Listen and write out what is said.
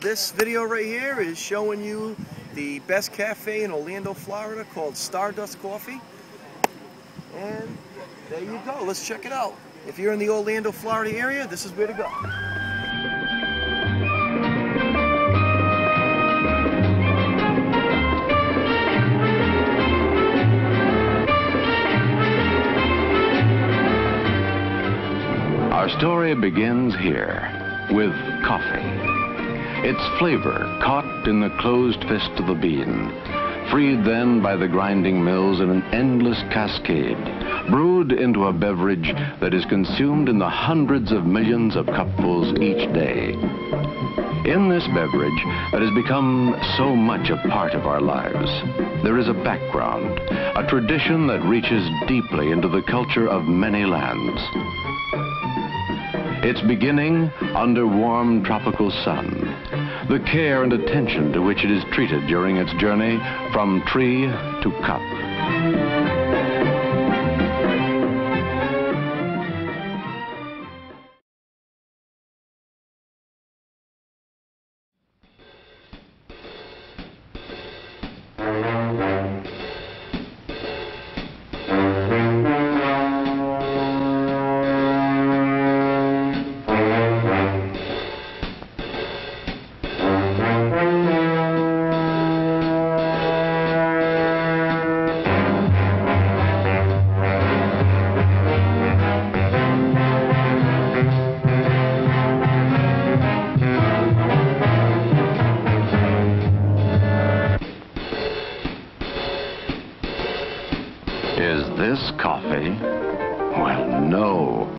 This video right here is showing you the best cafe in Orlando, Florida called Stardust Coffee. And there you go. Let's check it out. If you're in the Orlando, Florida area, this is where to go. Our story begins here with coffee. Its flavor caught in the closed fist of the bean, freed then by the grinding mills in an endless cascade, brewed into a beverage that is consumed in the hundreds of millions of cupfuls each day. In this beverage that has become so much a part of our lives, there is a background, a tradition that reaches deeply into the culture of many lands. Its beginning under warm tropical sun. The care and attention to which it is treated during its journey from tree to cup. Is this coffee? Well, no.